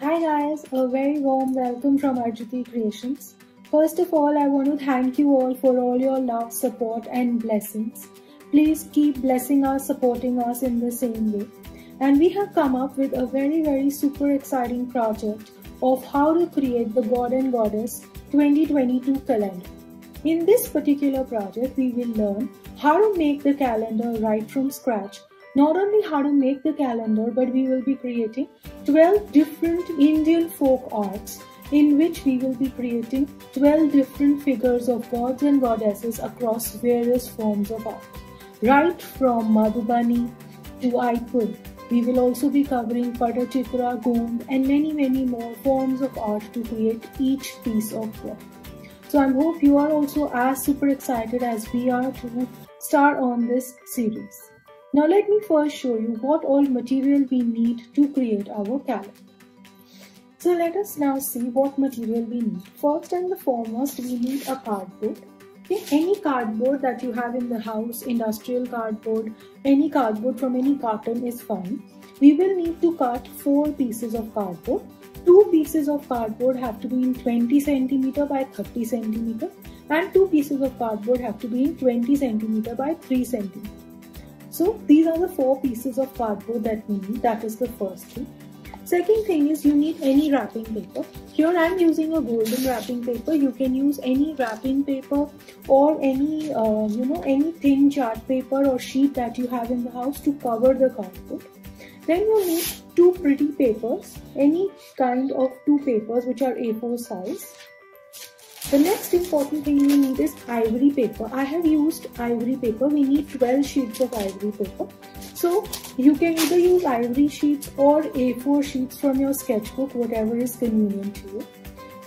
Hi guys, a very warm welcome from Arjati Creations. First of all, I want to thank you all for all your love, support and blessings. Please keep blessing us, supporting us in the same way. And we have come up with a very very super exciting project of how to create the God and Goddess 2022 calendar. In this particular project, we will learn how to make the calendar right from scratch not only how to make the calendar, but we will be creating 12 different Indian folk arts in which we will be creating 12 different figures of gods and goddesses across various forms of art. Right from Madhubani to Aipan, we will also be covering Patachitra, Gond and many many more forms of art to create each piece of work. So I hope you are also as super excited as we are to start on this series. Now let me first show you what all material we need to create our calendar. So let us now see what material we need. First and the foremost we need a cardboard. Okay, any cardboard that you have in the house, industrial cardboard, any cardboard from any carton is fine. We will need to cut 4 pieces of cardboard. 2 pieces of cardboard have to be in 20 cm by 30 cm and 2 pieces of cardboard have to be in 20 cm by 3 cm. So these are the four pieces of cardboard that we need. That is the first thing. Second thing is you need any wrapping paper. Here I am using a golden wrapping paper. You can use any wrapping paper or any uh, you know any thin chart paper or sheet that you have in the house to cover the cardboard. Then you need two pretty papers, any kind of two papers which are A4 size. The next important thing we need is ivory paper. I have used ivory paper. We need 12 sheets of ivory paper. So you can either use ivory sheets or A4 sheets from your sketchbook, whatever is convenient to you.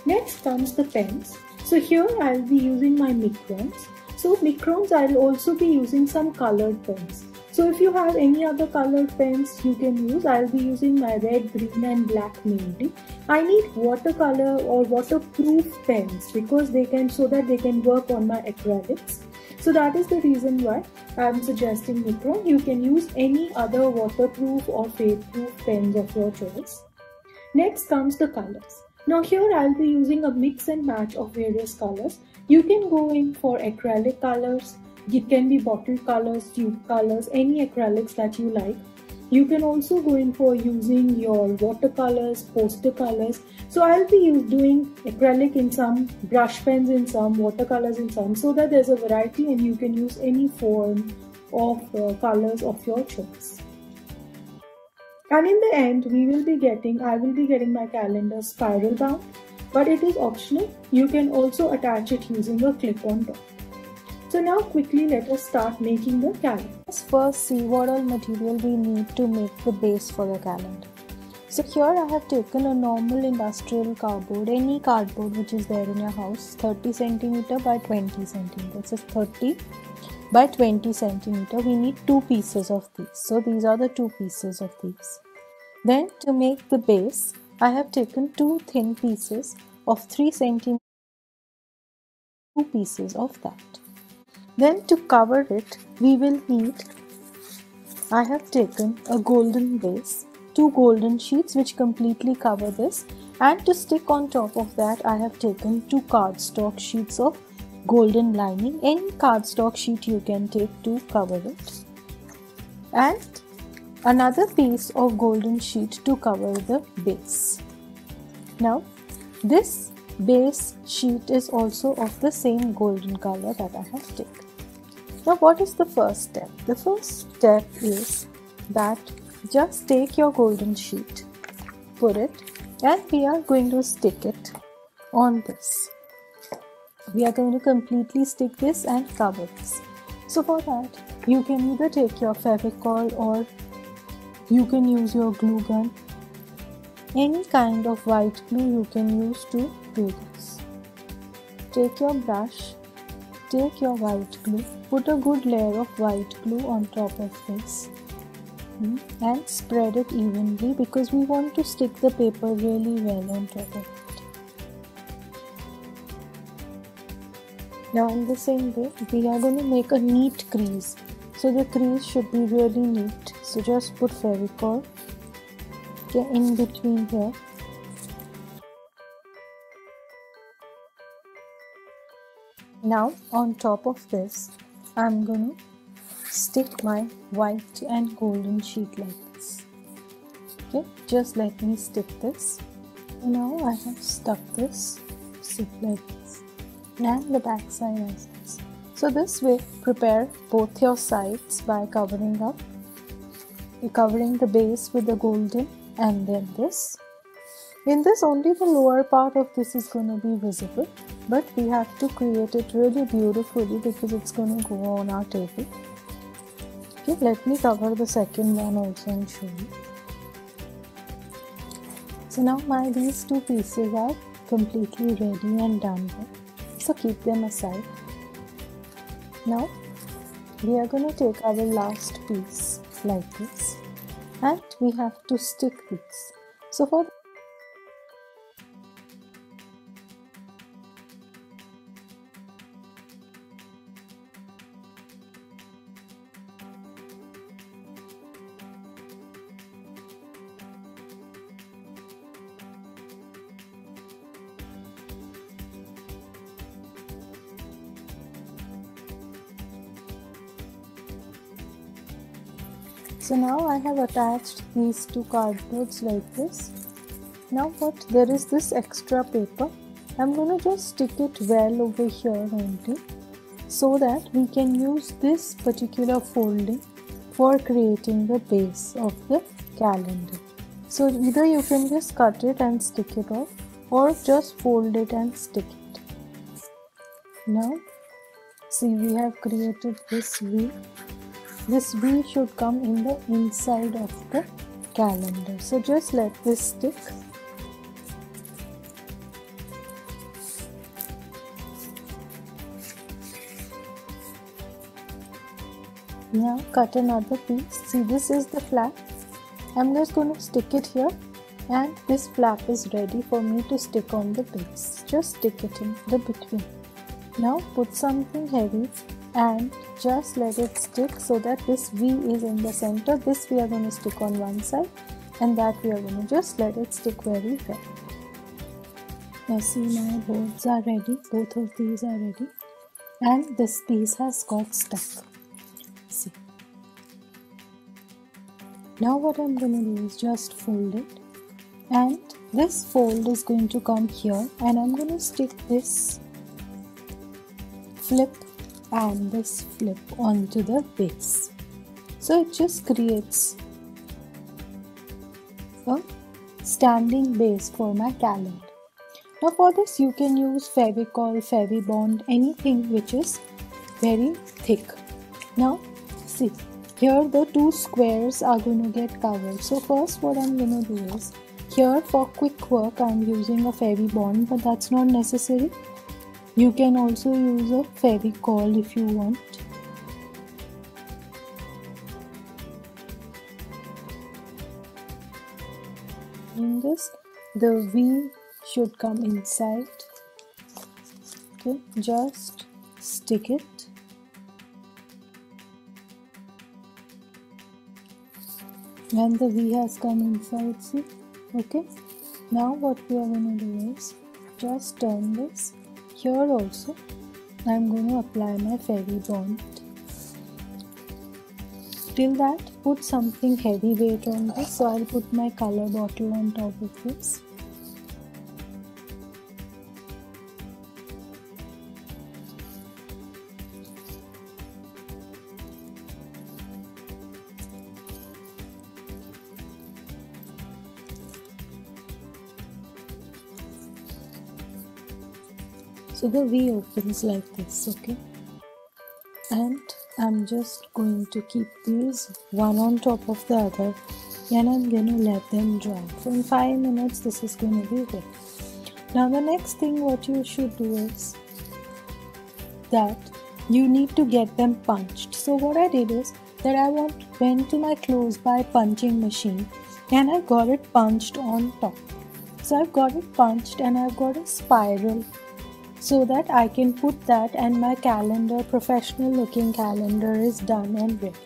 Next comes the pens. So here I'll be using my microns. So microns I'll also be using some colored pens. So if you have any other colored pens you can use, I'll be using my red, green and black mainly. I need watercolor or waterproof pens because they can, so that they can work on my acrylics. So that is the reason why I'm suggesting Micron. You can use any other waterproof or fade-proof pens of your choice. Next comes the colors. Now here I'll be using a mix and match of various colors. You can go in for acrylic colors, it can be bottle colors, tube colors, any acrylics that you like. You can also go in for using your watercolors, poster colors. So I'll be doing acrylic in some, brush pens in some, watercolors in some, so that there's a variety and you can use any form of uh, colors of your choice. And in the end, we will be getting, I will be getting my calendar spiral bound, but it is optional. You can also attach it using a clip on top. So now quickly let us start making the calendar. Let's first see what all material we need to make the base for the calendar. So here I have taken a normal industrial cardboard, any cardboard which is there in your house, 30 centimeter by 20 centimeter. So 30 by 20 centimeter. We need two pieces of these. So these are the two pieces of these. Then to make the base, I have taken two thin pieces of 3 centimeter, two pieces of that. Then to cover it, we will need, I have taken a golden base, two golden sheets which completely cover this and to stick on top of that I have taken two cardstock sheets of golden lining. Any cardstock sheet you can take to cover it. And another piece of golden sheet to cover the base. Now this base sheet is also of the same golden color that I have taken. Now, what is the first step? The first step is that just take your golden sheet, put it, and we are going to stick it on this. We are going to completely stick this and cover this. So, for that, you can either take your Fevicol or you can use your glue gun. Any kind of white glue you can use to do this. Take your brush Take your white glue, Put a good layer of white glue on top of this hmm, and spread it evenly because we want to stick the paper really well on top of it. Now in the same way we are going to make a neat crease. So the crease should be really neat. So just put Fevicol in between here. Now on top of this I'm gonna stick my white and golden sheet like this. Okay just let me stick this. Now I have stuck this stick like this and the back side as this. So this way prepare both your sides by covering up. Covering the base with the golden and then this. In this only the lower part of this is going to be visible but we have to create it really beautifully because it's going to go on our table. Okay let me cover the second one also and show you. So now my these two pieces are completely ready and done. So keep them aside. Now we are going to take our last piece like this. And we have to stick these so for so now I have attached these two cardboards like this. Now what? There is this extra paper. I'm gonna just stick it well over here only so that we can use this particular folding for creating the base of the calendar. So either you can just cut it and stick it off or just fold it and stick it. Now see we have created this V this V should come in the inside of the calendar. So just let this stick. Now cut another piece. See this is the flap. I'm just going to stick it here. And this flap is ready for me to stick on the base. Just stick it in the between. Now put something heavy and just let it stick so that this V is in the center. This we are going to stick on one side and that we are going to just let it stick very well. Now see my boards are ready. Both of these are ready. And this piece has got stuck. See. Now what I'm going to do is just fold it. And this fold is going to come here. And I'm going to stick this flip and this flip onto the base. So it just creates a standing base for my calendar. Now for this you can use Fevicol, Fevibond, anything which is very thick. Now see here the two squares are going to get covered. So first what I'm going to do is here for quick work I'm using a Fevibond but that's not necessary you can also use a Fevicol if you want. In this, the V should come inside. Okay, just stick it. And the V has come inside, see? Okay, now what we are going to do is just turn this here also. I'm going to apply my Fevibond. Till that put something heavy weight on this. So I'll put my color bottle on top of this so the V opens like this okay? And I'm just going to keep these one on top of the other and I'm gonna let them dry. So in 5 minutes this is gonna be ready now the next thing what you should do is that you need to get them punched. So what I did is that I went, went to my clothes by punching machine and I got it punched on top. So I've got it punched and I've got a spiral so that I can put that and my calendar, professional looking calendar is done and ready.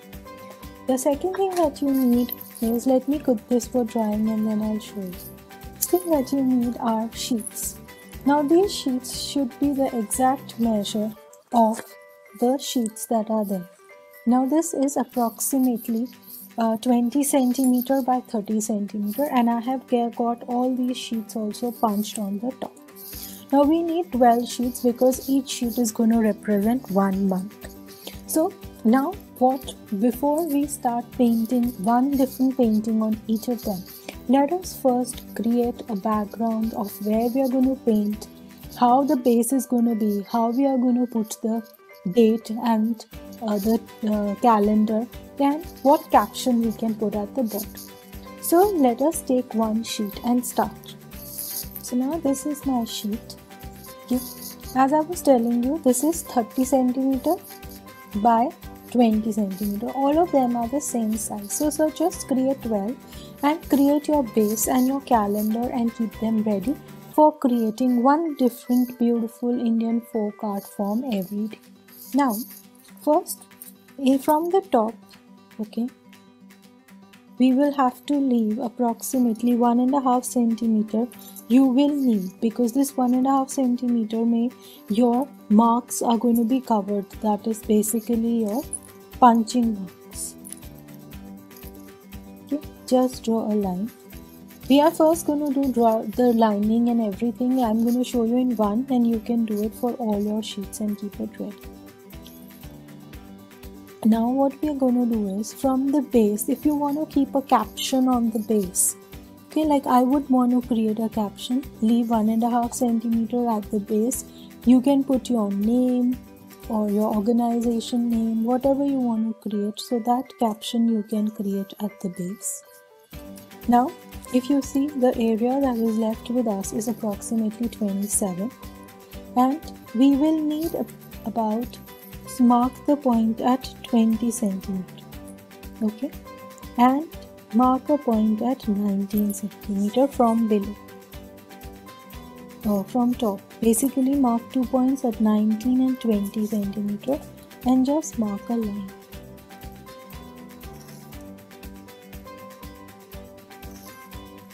The second thing that you need is let me put this for drying and then I'll show you. The thing that you need are sheets. Now these sheets should be the exact measure of the sheets that are there. Now this is approximately uh, 20 centimeter by 30 centimeter and I have got all these sheets also punched on the top. Now we need 12 sheets because each sheet is going to represent one month. So now what before we start painting one different painting on each of them let us first create a background of where we are going to paint how the base is going to be how we are going to put the date and uh, the uh, calendar and what caption we can put at the bottom. So let us take one sheet and start. So now this is my sheet as i was telling you this is 30 centimeter by 20 centimeter. All of them are the same size. So so just create 12 and create your base and your calendar and keep them ready for creating one different beautiful Indian folk art form every day. Now, first eh, from the top, okay, we will have to leave approximately one and a half centimeter. You will need because this one and a half centimeter may your marks are going to be covered. That is basically your punching marks. Okay just draw a line. We are first going to do draw the lining and everything. I'm going to show you in one and you can do it for all your sheets and keep it ready now what we are going to do is from the base if you want to keep a caption on the base okay like i would want to create a caption leave one and a half centimeter at the base. You can put your name or your organization name whatever you want to create so that caption you can create at the base. Now if you see the area that is left with us is approximately 27 and we will need about mark the point at 20 centimeter okay? And mark a point at 19 centimeter from below or from top. Basically mark two points at 19 and 20 centimeter and just mark a line.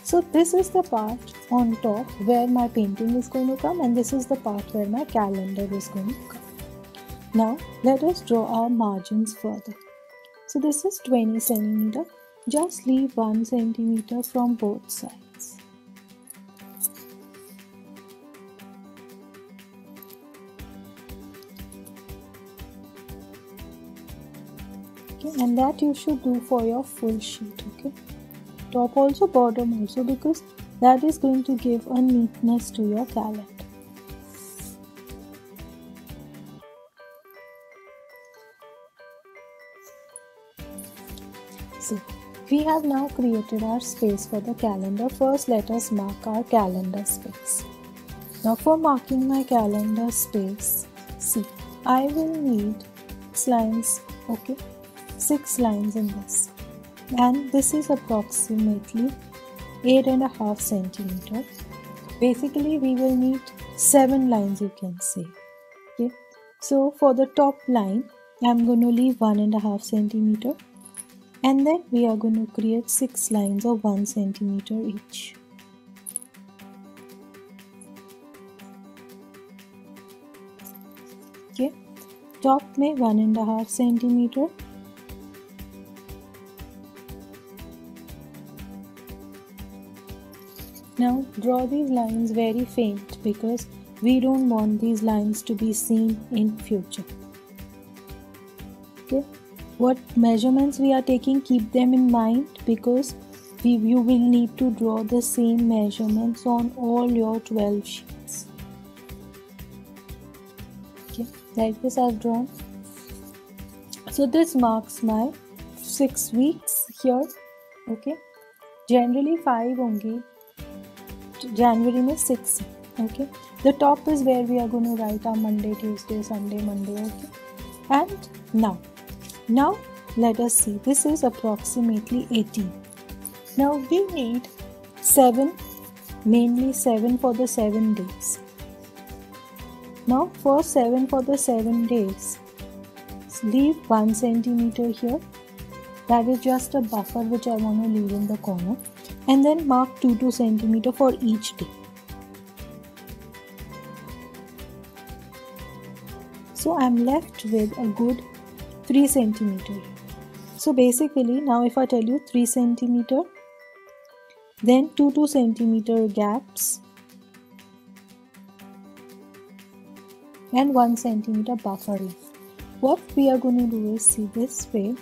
So this is the part on top where my painting is going to come and this is the part where my calendar is going to come. Now let us draw our margins further. So this is 20 centimeter. Just leave 1 centimeter from both sides. Okay, and that you should do for your full sheet. Okay top also bottom also because that is going to give a neatness to your calendar we have now created our space for the calendar. First let us mark our calendar space. Now for marking my calendar space see i will need six lines okay six lines in this. And this is approximately eight and a half centimeter. Basically we will need seven lines you can say okay. So for the top line i'm going to leave one and a half centimeter and then we are going to create six lines of one centimeter each. Okay. Top में one and a half centimeter. Now draw these lines very faint because we don't want these lines to be seen in future. Okay, what measurements we are taking keep them in mind because we, you will need to draw the same measurements on all your 12 sheets. Okay, like this I've drawn. So this marks my 6 weeks here. Okay, generally 5 only January may six okay the top is where we are going to write our Monday Tuesday Sunday Monday okay and now now let us see. This is approximately 18 now we need 7 mainly 7 for the 7 days. Now for 7 for the 7 days leave 1 centimeter here. That is just a buffer which I want to leave in the corner. And then mark 2 2 centimeter for each day. So so I'm left with a good 3 centimeter. So basically now if I tell you 3 centimeter then 2 2 centimeter gaps and 1 centimeter buffering. What we are going to do is see this way.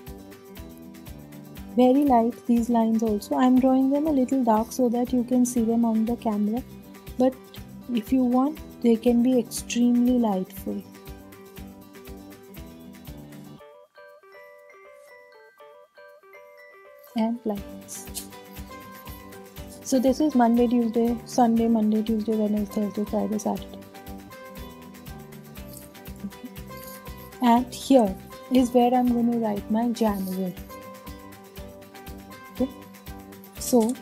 Very light these lines also. I'm drawing them a little dark so that you can see them on the camera. But if you want they can be extremely lightful and like so this is monday tuesday sunday monday tuesday wednesday thursday friday saturday and here is where i'm going to write my january Okay. so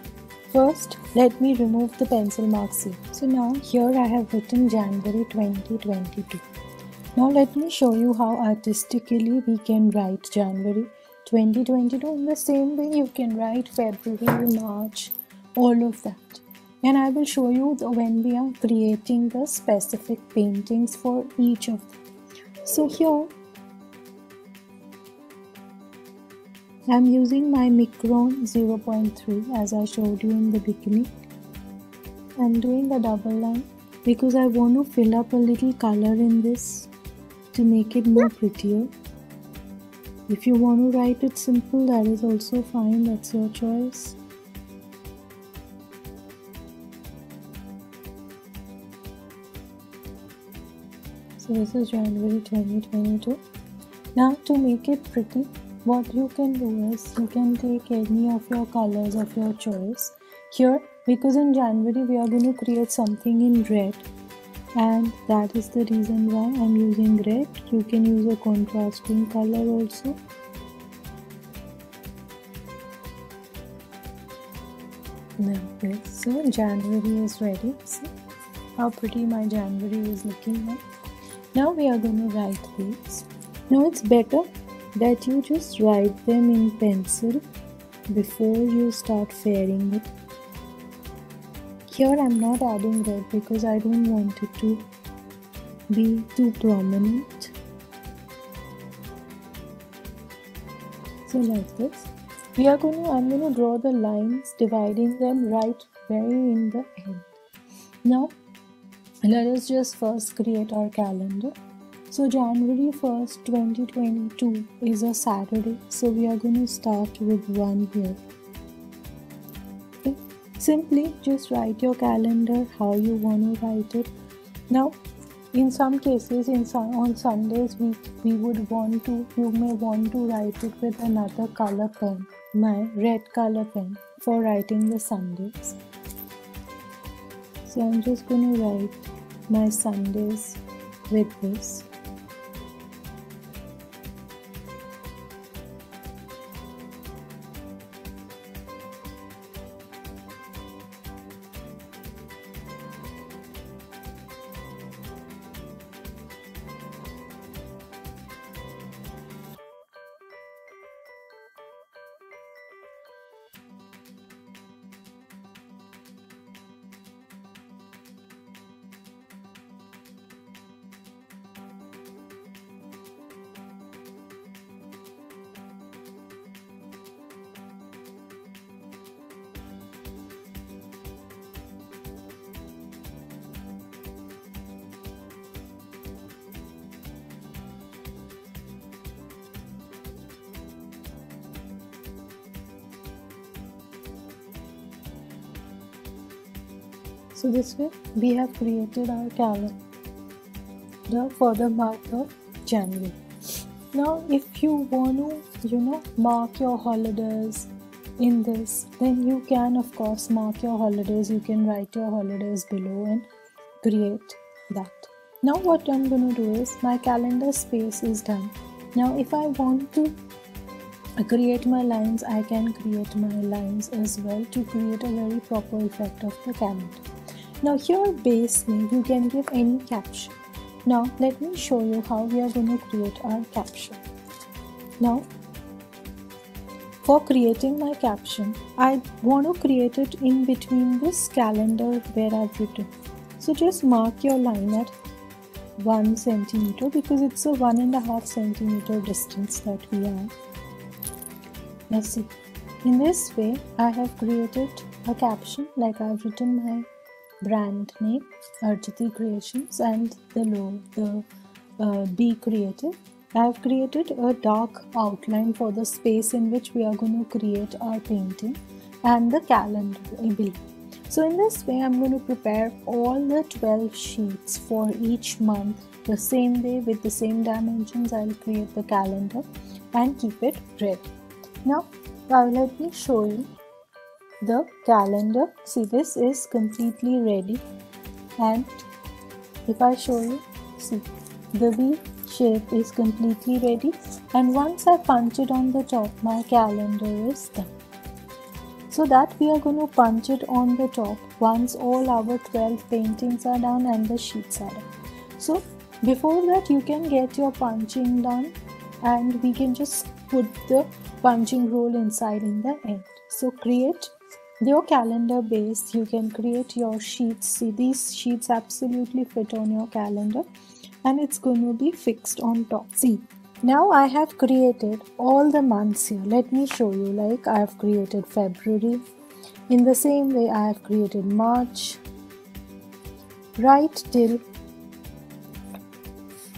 first let me remove the pencil marks here. So now here I have written January 2022. Now let me show you how artistically we can write January 2022 in the same way you can write February, March, all of that. And I will show you the, when we are creating the specific paintings for each of them. So here I'm using my Micron 0.3 as I showed you in the beginning. I'm doing the double line because I want to fill up a little color in this to make it more prettier. If you want to write it simple that is also fine, that's your choice. So this is January 2022. Now to make it pretty, what you can do is you can take any of your colors of your choice here because in January we are going to create something in red and that is the reason why I'm using red. You can use a contrasting color also. Okay so January is ready. See how pretty my January is looking like now we are going to write these. Now it's better that you just write them in pencil before you start fairing it. Here I'm not adding red because I don't want it to be too prominent. So like this. We are going to, I'm going to draw the lines dividing them right very in the end. Now let us just first create our calendar. So January 1st, 2022 is a Saturday. So we are going to start with one here. Simply just write your calendar how you want to write it. Now, in some cases, in on Sundays, we, we would want to, you may want to write it with another color pen, my red color pen for writing the Sundays. So I'm just going to write my Sundays with this. So this way we have created our calendar. For the month of January. Now if you want to you know mark your holidays in this then you can of course mark your holidays. You can write your holidays below and create that. Now what i'm going to do is my calendar space is done. Now if i want to create my lines i can create my lines as well to create a very proper effect of the calendar now here base name you can give any caption. Now let me show you how we are going to create our caption. Now for creating my caption, I want to create it in between this calendar where I've written. So just mark your line at 1 centimeter because it's a one and a half centimeter distance that we are. Let's see. In this way, I have created a caption like I've written my brand name, Arjati Creations, and the logo, the uh, Be Creative. I have created a dark outline for the space in which we are going to create our painting and the calendar below. So in this way, I'm going to prepare all the 12 sheets for each month the same way with the same dimensions. I'll create the calendar and keep it ready. Now, now let me show you the calendar. See, this is completely ready. And if I show you, see, the V shape is completely ready. And once I punch it on the top, my calendar is done so that we are going to punch it on the top once all our 12 paintings are done and the sheets are done so before that you can get your punching done and we can just put the punching roll inside in the end so create your calendar base you can create your sheets see these sheets absolutely fit on your calendar and it's going to be fixed on top see now I have created all the months here. Let me show you like I have created February. In the same way I have created March right till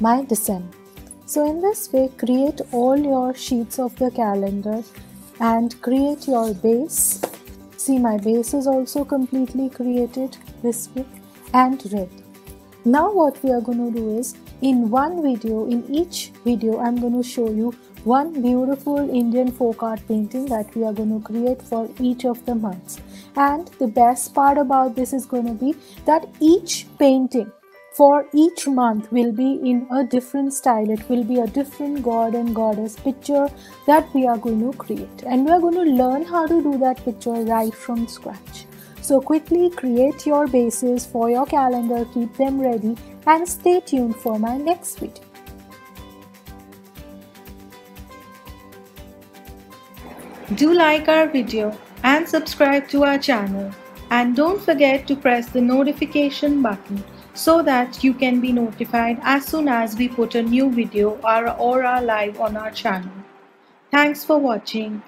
my December. So in this way create all your sheets of the calendar and create your base. See my base is also completely created this way and red. Now what we are going to do is in one video, in each video, I'm going to show you one beautiful Indian folk art painting that we are going to create for each of the months. And the best part about this is going to be that each painting for each month will be in a different style. It will be a different god and goddess picture that we are going to create. And we are going to learn how to do that picture right from scratch. So quickly create your bases for your calendar, keep them ready and stay tuned for my next video. Do like our video and subscribe to our channel and don't forget to press the notification button so that you can be notified as soon as we put a new video or, or are live on our channel. Thanks for watching.